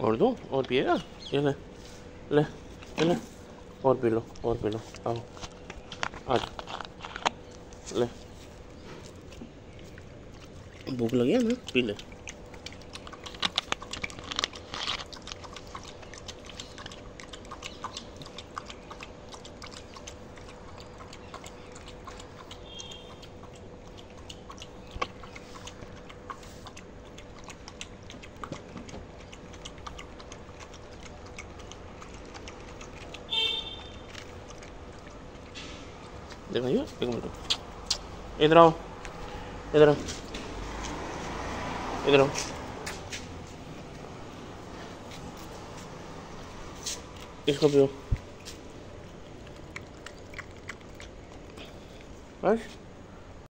और दो, और पिएगा ये ले ले ले। और पी लो, और पी लो। आओ आज ले। भूख लगी है ना पी ले। Dengan you, pegang dulu. Eh, Drau. Eh, Isso, campeão. vai